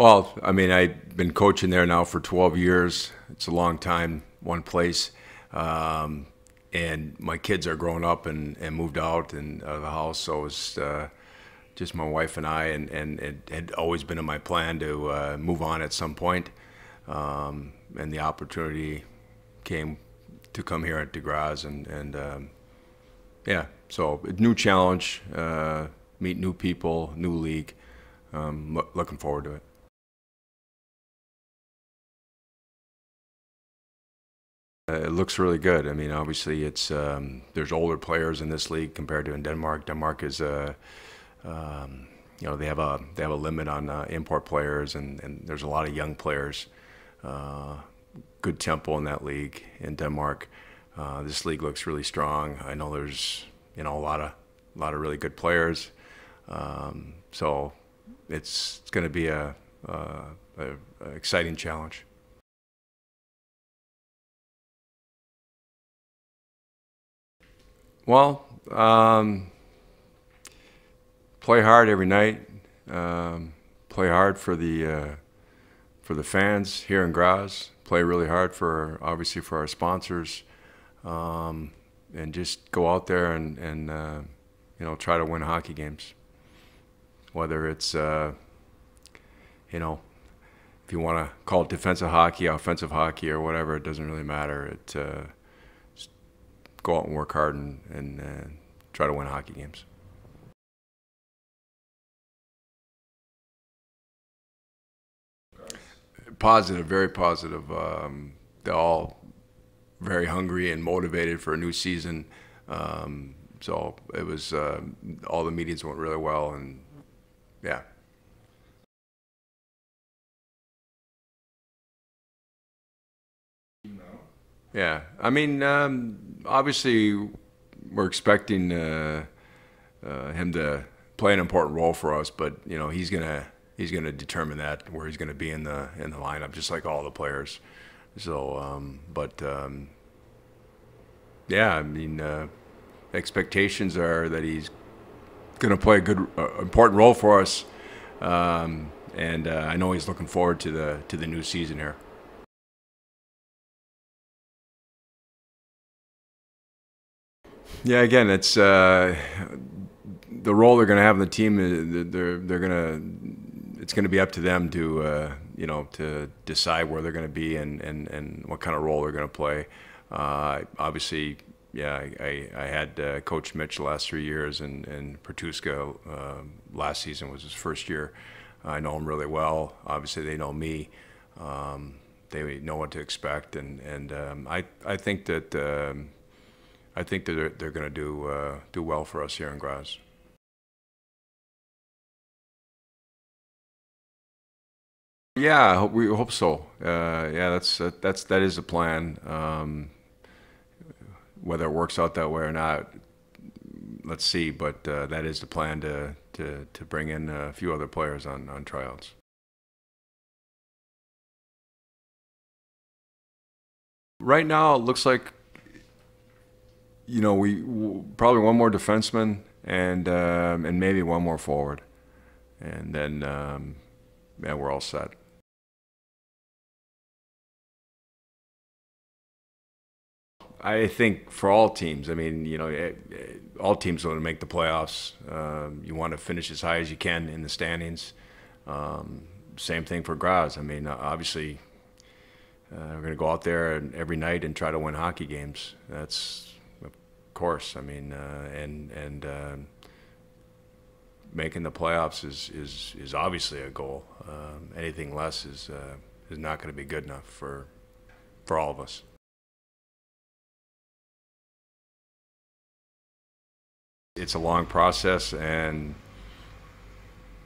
Well, I mean, I've been coaching there now for 12 years. It's a long time, one place. Um, and my kids are grown up and, and moved out and out of the house, so it's uh, just my wife and I, and, and it had always been in my plan to uh, move on at some point. Um, and the opportunity came to come here at DeGraz, and, and um, yeah, so new challenge, uh, meet new people, new league. Um, lo- looking forward to it. It looks really good. I mean, obviously, it's um, there's older players in this league compared to in Denmark. Denmark is uh, um, you know they have a they have a limit on uh, import players, and, and there's a lot of young players. Uh, good tempo in that league in Denmark. Uh, this league looks really strong. I know there's you know a lot of a lot of really good players. Um, so it's it's going to be a, a, a, a exciting challenge. Well, um, play hard every night. Um, play hard for the uh, for the fans here in Graz. Play really hard for obviously for our sponsors, um, and just go out there and and uh, you know try to win hockey games. Whether it's uh, you know if you want to call it defensive hockey, offensive hockey, or whatever, it doesn't really matter. It uh, go out and work hard and, and uh, try to win hockey games. Positive, very positive. Um, they're all very hungry and motivated for a new season. Um, so it was uh, all the meetings went really well, and yeah. Yeah, I mean, um, obviously, we're expecting uh, uh, him to play an important role for us, but you know, he's gonna he's gonna determine that where he's gonna be in the in the lineup, just like all the players. So, um, but um, yeah, I mean, uh, expectations are that he's gonna play a good, uh, important role for us, um, and uh, I know he's looking forward to the to the new season here. Yeah, again, it's uh, the role they're going to have in the team. uh, They're they're going to it's going to be up to them to uh, you know to decide where they're going to be and, and, and what kind of role they're going to play. Uh, obviously, yeah, I, I, had uh, Coach Mitch the last three years, and and Pertuska uh, last season was his first year. I know him really well. Obviously, they know me. Um, they know what to expect, and and um, I I think that. Um, I think that they're, they're going to do uh, do well for us here in Graz. Yeah, we hope so. Uh, yeah, that's that's that is the plan. Um, whether it works out that way or not, let's see. But uh, that is the plan to to to bring in a few other players on on tryouts. Right now, it looks like you know, we probably one more defenseman and um, and maybe one more forward, and then um, yeah, we're all set. I think for all teams, I mean, you know, eh, eh, all teams want to make the playoffs. Um, you want to finish as high as you can in the standings. Um, same thing for Graz. I mean, obviously, uh, we're going to go out there and every night and try to win hockey games. That's course. I mean, uh, and and uh, making the playoffs is is is obviously a goal. Um, anything less is uh, is not going to be good enough for for all of us. It's a long process, and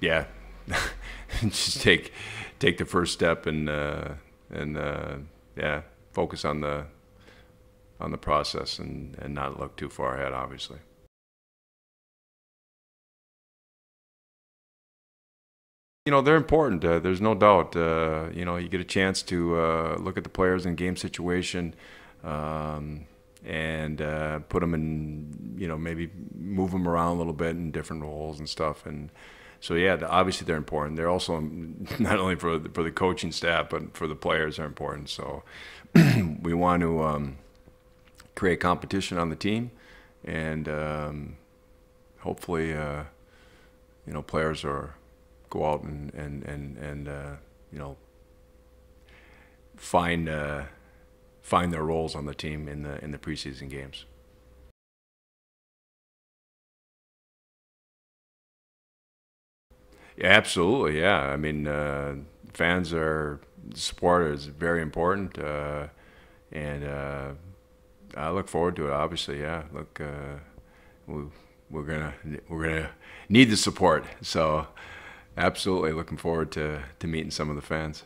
yeah, just take take the first step and uh, and uh, yeah, focus on the on the process and, and not look too far ahead, obviously. You know, they're important. Uh, there's no doubt. Uh, you know, you get a chance to uh, look at the players in game situation um, and uh, put them in, you know, maybe move them around a little bit in different roles and stuff. And so yeah, obviously they're important. They're also not only for the, for the coaching staff, but for the players are important. So we want to um, create competition on the team, and um, hopefully, uh, you know, players are go out and and and and uh, you know find uh, find their roles on the team in the in the preseason games. Yeah, absolutely. Yeah, I mean, uh, fans are support is very important, uh, and uh, I look forward to it. Obviously, yeah. Look, uh, we, we're gonna we're gonna need the support. So, absolutely looking forward to to meeting some of the fans.